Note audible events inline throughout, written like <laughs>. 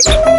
Fui.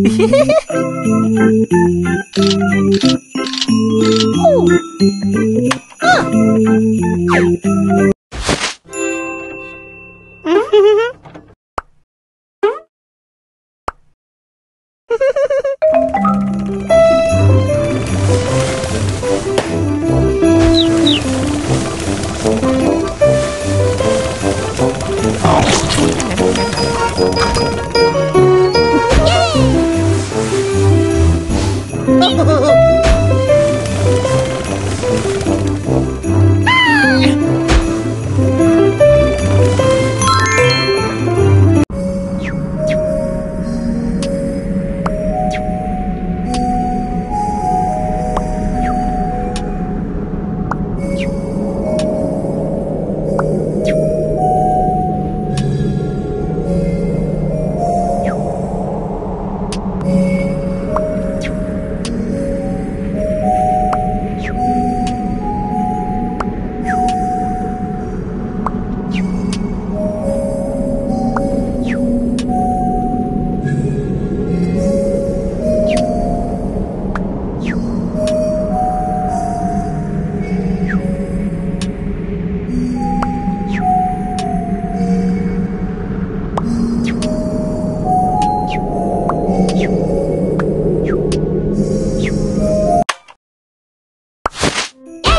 <laughs> Oh! Ah. 耶！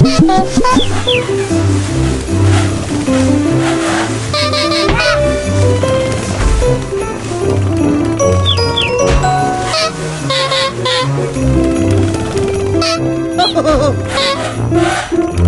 哼哼哼！<laughs> Ha!